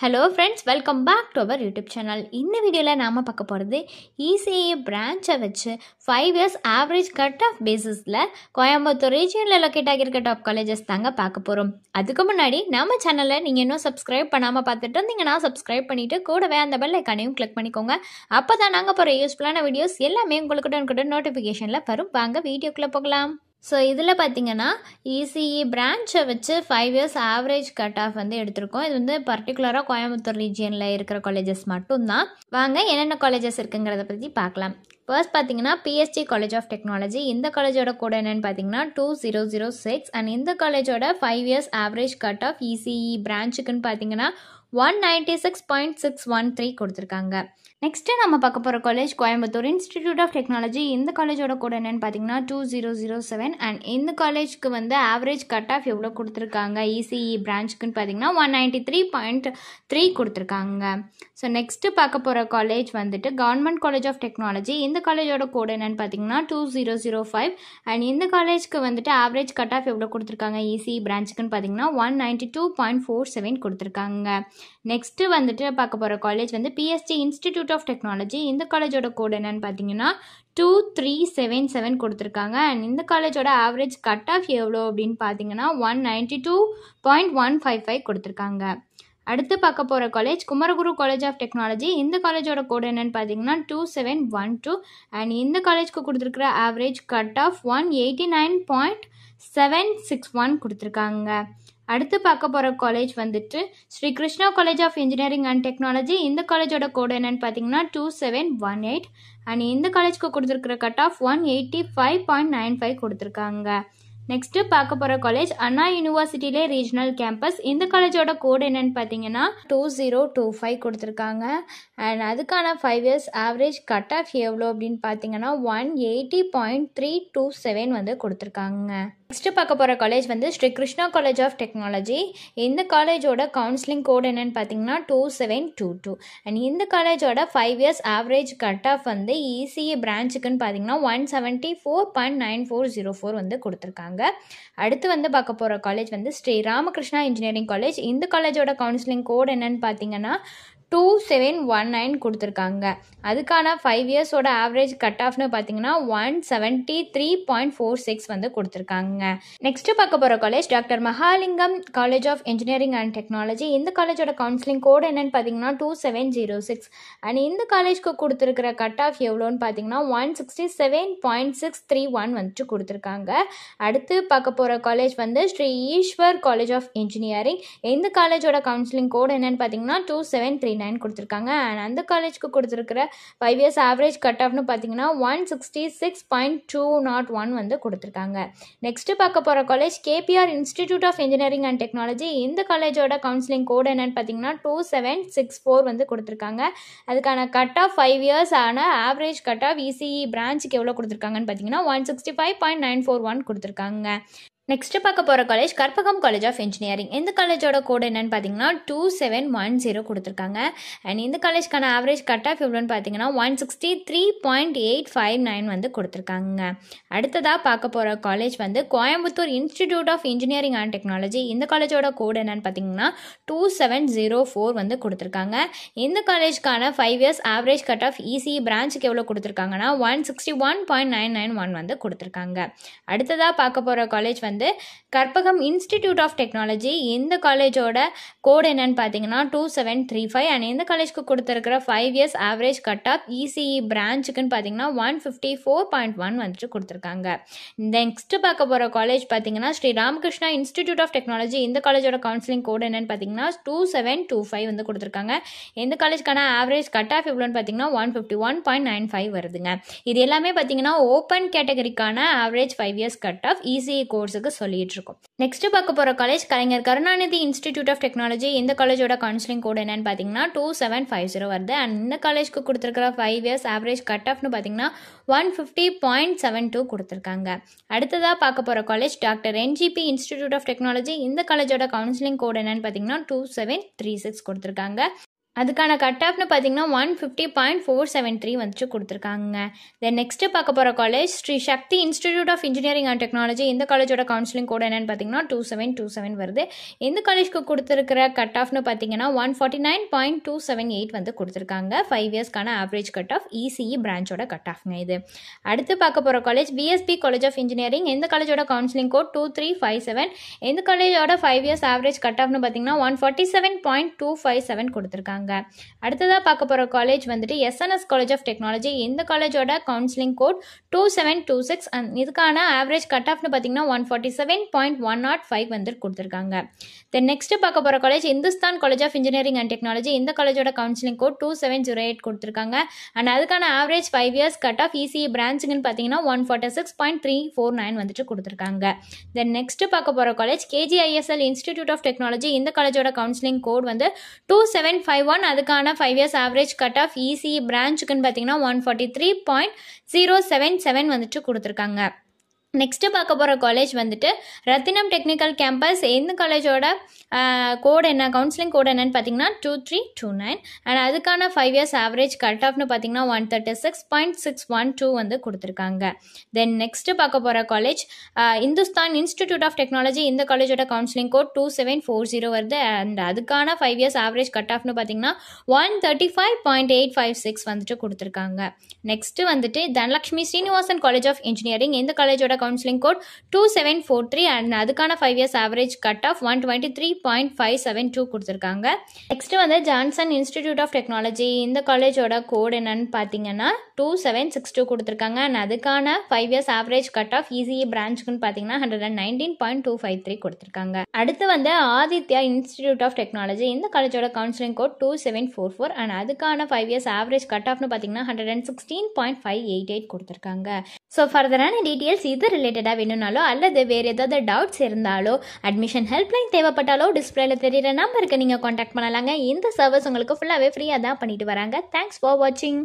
Hello friends welcome back to our YouTube channel இந்த வீடியோவில் நாம் பார்க்க போகிறது இசிஏ பிரான்ச்சை வச்சு five years average cut off பேசிஸில் கோயம்புத்தூர் ரீஜியனில் லொக்கேட் ஆகியிருக்க டாப் காலேஜஸ் தாங்க பார்க்க போகிறோம் அதுக்கு முன்னாடி நம்ம சேனலை நீங்கள் இன்னும் சப்ஸ்கிரைப் பண்ணாமல் பார்த்துட்டு இருந்தீங்கன்னா சப்ஸ்கிரைப் பண்ணிவிட்டு கூடவே அந்த பெல் ஐக்கானையும் கிளிக் பண்ணிக்கோங்க. அப்போ தான் நாங்கள் போகிற யூஸ்ஃபுல்லான வீடியோஸ் எல்லாமே உங்களுக்கு நோட்டிஃபிகேஷனில் வரும். வாங்க வீடியோக்குள்ளே போகலாம். ஸோ இதில் பார்த்தீங்கன்னா இசிஇ பிரான்ச்சை வச்சு five years average cut off வந்து எடுத்திருக்கோம். இது வந்து பர்டிகுலராக கோயம்புத்தூர் ரீஜியனில் இருக்கிற காலேஜஸ் மட்டும்தான். வாங்க என்னென்ன காலேஜஸ் இருக்குங்கிறத பற்றி பார்க்கலாம். ஃபர்ஸ்ட் பார்த்தீங்கன்னா பிஎஸ்டி காலேஜ் ஆஃப் டெக்னாலஜி இந்த காலேஜோட கூட என்னென்னு பார்த்தீங்கன்னா two zero zero six and இந்த காலேஜோட five years average cut off ECE பிரான்ச்சுக்குன்னு பார்த்தீங்கன்னா one ninety six point six one three கொடுத்துருக்காங்க. நெக்ஸ்ட்டு நம்ம பார்க்க போகிற college Coimbatore institute of technology இந்த காலேஜோட கூட என்னென்னு பார்த்தீங்கன்னா two zero zero seven and இந்த காலேஜ்க்கு வந்து ஆவரேஜ் கட் ஆஃப் எவ்வளோ கொடுத்துருக்காங்க? இசிஇ பிரான்ச்சுக்குன்னு பார்த்தீங்கன்னா one ninety three point three கொடுத்துருக்காங்க. ஸோ நெக்ஸ்ட்டு பார்க்க போகிற காலேஜ் வந்துட்டு கவர்மெண்ட் காலேஜ் ஆஃப் டெக்னாலஜி இந்த காலேஜோட கூட என்னென்னு பார்த்தீங்கன்னா two zero zero five and இந்த காலேஜ்க்கு வந்துட்டு ஆவரேஜ் கட் ஆஃப் எவ்வளோ கொடுத்துருக்காங்க? இசிஇ பிரான்ச்சுக்குன்னு பார்த்தீங்கன்னா one ninety two point four seven கொடுத்துருக்காங்க. நெக்ஸ்ட்டு வந்துட்டு பார்க்க போகிற காலேஜ் வந்து பிஎஸ்டி இன்ஸ்டிடியூட் ஆஃப் டெக்னாலஜி இந்த காலேஜோட கோட் என்னன்னு பார்த்தீங்கன்னா டூ த்ரீ செவன் செவன் கொடுத்துருக்காங்க. அண்ட் இந்த காலேஜோட ஆவரேஜ் கட் ஆஃப் எவ்வளோ அப்படின்னு பார்த்தீங்கன்னா one ninety two point one five five கொடுத்துருக்காங்க. அடுத்து பார்க்க போகிற college Kumaraguru college of technology இந்த காலேஜோட கோட் என்னன்னு பார்த்தீங்கன்னா two seven one two and இந்த காலேஜ்க்கு கொடுத்துருக்குற average cut off one eighty nine point seven six one கொடுத்துருக்காங்க. அடுத்து பார்க்க போகிற காலேஜ் வந்துட்டு Sri Krishna college of engineering and technology இந்த காலேஜோட கோடு என்னன்னு பார்த்தீங்கன்னா two seven one eight and இந்த காலேஜ்க்கு கொடுத்துருக்கிற cut off one eighty five point nine five கொடுத்துருக்காங்க. நெக்ஸ்ட்டு பார்க்க போகிற காலேஜ் அண்ணா யூனிவர்சிட்டியிலே ரீஜனல் கேம்பஸ் இந்த காலேஜோட கோடு என்னன்னு பார்த்தீங்கன்னா டூ ஜீரோ டூ ஃபைவ் கொடுத்துருக்காங்க. அண்ட் அதுக்கான five years average cut off எவ்வளோ அப்படின்னு பார்த்தீங்கன்னா one eighty point three two seven வந்து கொடுத்துருக்காங்க. நெக்ஸ்ட்டு பார்க்க போகிற காலேஜ் வந்து Sri Krishna college of technology இந்த காலேஜோட கவுன்சிலிங் கோடு என்னென்னு பார்த்தீங்கன்னா two seven two two and இந்த காலேஜோட five years average cut off வந்து இசிஏ பிரான்ச்சுக்குன்னு பார்த்தீங்கன்னா one seventy four point nine four zero four வந்து கொடுத்துருக்காங்க. அடுத்து வந்து பார்க்க போகிற காலேஜ் வந்து ஸ்ரீ ராமகிருஷ்ணா இன்ஜினியரிங் காலேஜ் இந்த காலேஜோட கவுன்சிலிங் கோடு என்னென்னு பார்த்தீங்கன்னா டூ செவன் ஒன் நைன் கொடுத்துருக்காங்க. அதுக்கான ஃபைவ் இயர்ஸோட ஆவரேஜ் கட் ஆஃப்னு பார்த்தீங்கன்னா one seventy three point four six வந்து கொடுத்துருக்காங்க. நெக்ஸ்ட்டு பார்க்க போகிற college doctor Mahalingam college of engineering and technology இந்த காலேஜோட கவுன்சிலிங் கோடு என்னன்னு பார்த்தீங்கன்னா two seven zero six and இந்த காலேஜ்க்கு கொடுத்துருக்கிற கட் ஆஃப் எவ்வளோன்னு பார்த்தீங்கன்னா one sixty seven point six three one வந்துட்டு கொடுத்துருக்காங்க. அடுத்து பார்க்க போகிற காலேஜ் வந்து Sri Eshwar college of engineering இந்த காலேஜோட கவுன்சிலிங் கோடு என்னன்னு பார்த்தீங்கன்னா டூ செவன் த்ரீ நைன் கொடுத்துருக்காங்க. அண்ட் அந்த காலேஜ்க்கு கொடுத்துருக்கிற ஃபைவ் இயர்ஸ் ஆவரேஜ் கட் ஆஃப்னு பார்த்தீங்கன்னா one sixty six point two nought one வந்து கொடுத்துருக்காங்க. நெக்ஸ்ட்டு பார்க்க போகிற college KPR institute of engineering and technology இந்த காலேஜோட கவுன்சிலிங் கோடு என்னன்னு பார்த்தீங்கன்னா டூ செவன் சிக்ஸ் ஃபோர் வந்து கொடுத்துருக்காங்க. அதுக்கான கட் ஆஃப் ஃபைவ் இயர்ஸ் ஆன ஆவரேஜ் கட் ஆஃப் இசிஇ பிரான்ச்சுக்கு எவ்வளோ கொடுத்துருக்காங்கன்னு பார்த்தீங்கன்னா one sixty five point nine four one கொடுத்துருக்காங்க. நெக்ஸ்ட் பார்க்க போகிற college Karpagam college of engineering இந்த காலேஜோட கோடு என்னன்னு பார்த்தீங்கன்னா டூ செவன் ஒன் ஜீரோ கொடுத்துருக்காங்க. அண்ட் இந்த காலேஜ்க்கான ஆவரேஜ் கட் ஆஃப் எவ்வளோன்னு பார்த்தீங்கன்னா one sixty three point eight five nine வந்து கொடுத்துருக்காங்க. அடுத்ததாக பார்க்க போகிற காலேஜ் வந்து Coimbatore institute of engineering and technology இந்த காலேஜோட கோடு என்னன்னு பார்த்தீங்கன்னா டூ செவன் ஜீரோ ஃபோர் வந்து கொடுத்துருக்காங்க. இந்த காலேஜ்க்கான five years average cut off EC பிரான்ச்சுக்கு எவ்வளோ கொடுத்துருக்காங்கன்னா one sixty one point nine nine one வந்து கொடுத்துருக்காங்க. அடுத்ததாக பார்க்க போகிற காலேஜ் வந்து கற்பகம் இன்ஸ்டிடியூட் ஆஃப் டெக்னாலஜி இந்த காலேஜோட கோடு என்னன்னு பார்த்தீங்கன்னா two seven three five and இந்த காலேஜ்க்கு கொடுத்துருக்கிற five years average cut off ECE பிரான்ச்சுக்குன்னு பார்த்தீங்கன்னா one fifty four point one வந்துட்டு கொடுத்துருக்காங்க. நெக்ஸ்ட் பார்க்க போகிற காலேஜ் பார்த்தீங்கன்னா Sri Ramakrishna institute of technology இந்த காலேஜோட கவுன்சிலிங் கோடு என்னன்னு பார்த்தீங்கன்னா டூ செவன் டூ ஃபைவ் வந்து கொடுத்துருக்காங்க. இந்த காலேஜ்க்கான ஆவரேஜ் கட் ஆஃப் எவ்வளோன்னு பார்த்தீங்கன்னா one fifty one point nine five வருதுங்க. இது எல்லாமே பார்த்தீங்கன்னா open கேட்டகரிக்கான average five years cut off ECE கோர்ஸுக்கு சொல்லிட்டு இருக்கோம் நெக்ஸ்ட் பார்க்க போகிற college Kalaignar Karunanidhi institute of technology இந்த காலேஜோட கவுன்சிலிங் கோடு என்னன்னு பார்த்தீங்கன்னா டூ செவன் ஃபைவ் ஜீரோ வருது. அண்ட் இந்த காலேஜ்க்கு கொடுத்துருக்கிற ஃபைவ் இயர்ஸ் ஆவரேஜ் கட் ஆஃப்னு பார்த்தீங்கன்னா one fifty point seven two கொடுத்துருக்காங்க. அடுத்ததாக பார்க்க போகிற college doctor NGP institute of technology இந்த காலேஜோட கவுன்சிலிங் கோடு என்னன்னு பார்த்தீங்கன்னா டூ செவன் த்ரீ சிக்ஸ் கொடுத்துருக்காங்க. அதுக்கான கட் ஆஃப்னு பார்த்தீங்கன்னா one fifty point four seven three வந்துட்டு கொடுத்துருக்காங்க தென் நெக்ஸ்ட்டு பார்க்க போகிற college Sri Sakthi institute of engineering and technology இந்த காலேஜோட கவுன்சிலிங் கோட் என்னென்னு பார்த்தீங்கன்னா டூ செவன் டூ செவன் வருது. இந்த காலேஜ்க்கு கொடுத்துருக்கிற கட் ஆஃப்னு பார்த்தீங்கன்னா one forty nine point two seven eight வந்து கொடுத்துருக்காங்க. ஃபைவ் இயர்ஸ்க்கான ஆவரேஜ் கட் ஆஃப் இசிஇ பிரான்ச்சோட கட் ஆஃப்ங்க இது. அடுத்து பார்க்க போகிற college PSP college of engineering இந்த காலேஜோட counselling code two three five seven இந்த காலேஜோட ஃபைவ் இயர்ஸ் ஆவரேஜ் கட் ஆஃப்னு பார்த்தீங்கன்னா one forty seven point two five seven கொடுத்துருக்காங்க. அடுத்ததாக பார்க்க போகிற காலேஜ் வந்துட்டு எஸ்என்எஸ் காலேஜ் ஆஃப் டெக்னாலஜி இந்த காலேஜோட counselling code two seven two six இதுக்கான ஆவரேஜ் கட் ஆஃப்னு பார்த்தீங்கன்னா one forty seven point one nought five வந்து கொடுத்துருக்காங்க. தென் நெக்ஸ்ட் பார்க்க போகிற college Hindustan college of engineering and technology இந்த காலேஜோட counselling code two seven zero eight கொடுத்துருக்காங்க. அண்ட் அதுக்கான average five years cut off ECE பிரான்ச்சுங்கன்னு பார்த்தீங்கன்னா one forty six point three four nine வந்துட்டு கொடுத்துருக்காங்க. தென் நெக்ஸ்ட் பார்க்க போகிற college KGISL institute of technology இந்த காலேஜோட கவுன்சிலிங் கோட் வந்து டூ செவன் ஃபைவ் ஒன் அதுக்கான five years average cut off ECE பிரான்ச்சுக்குன்னு பார்த்தீங்கன்னா one forty three point zero seven seven வந்துட்டு கொடுத்துருக்காங்க. நெக்ஸ்ட்டு பார்க்க போகிற காலேஜ் வந்துட்டு ரத்தினம் டெக்னிக்கல் கேம்பஸ் எந்த காலேஜோட கோட் என்ன கவுன்சிலிங் கோடு என்னன்னு பார்த்தீங்கன்னா two three two nine and அதுக்கான ஃபைவ் இயர்ஸ் ஆவரேஜ் கட் ஆஃப்னு பார்த்தீங்கன்னா one thirty six point six one two வந்து கொடுத்துருக்காங்க. தென் நெக்ஸ்ட்டு பார்க்க போகிற college Hindusthan institute of technology இந்த காலேஜோட counselling code two seven four zero வருது. அண்ட் அதுக்கான ஃபைவ் இயர்ஸ் ஆவரேஜ் கட் ஆஃப்னு பார்த்தீங்கன்னா one thirty five point eight five six வந்துட்டு கொடுத்துருக்காங்க. நெக்ஸ்ட்டு வந்துட்டு Dhanalakshmi Srinivasan college of engineering இந்த காலேஜோட counselling code two seven four three and அதுக்கான five years average cut off one twenty three point five seven two கொடுத்துருக்காங்க. Next வந்து Johnson institute of technology இந்த காலேஜோட கோட் என்னன்னு பார்த்தீங்கன்னா டூ செவன் சிக்ஸ் டூ கொடுத்துருக்காங்க. அண்ட் அதுக்கான five years average cut off ECE பிரான்ச்சுக்குன்னு பார்த்தீங்கன்னா hundred and nineteen point two five three கொடுத்துருக்காங்க. அடுத்து வந்து ஆதித்யா இன்ஸ்டிடியூட் ஆஃப் டெக்னாலஜி இந்த காலேஜோட counselling code two seven four four and அதுக்கான ஃபைவ் இயர்ஸ் ஆவரேஜ் கட் ஆஃப்னு பார்த்தீங்கன்னா hundred and sixteen point five eight eight கொடுத்துருக்காங்க. ஸோ ஃபர்தரான டீட்டெயில்ஸ் இது ரிலேட்டடாக வேணும்னாலோ அல்லது வேறு ஏதாவது டவுட்ஸ் இருந்தாலோ அட்மிஷன் ஹெல்ப்லைன் தேவைப்பட்டாலோ டிஸ்பிளேல தெரியிற நம்பருக்கு நீங்கள் காண்டாக்ட் பண்ணலாங்க. இந்த சர்வீஸ் உங்களுக்கு ஃபுல்லாகவே ஃப்ரீயாக தான் பண்ணிட்டு வராங்க. தேங்க்ஸ் ஃபார் வாட்சிங்